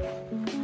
Bye.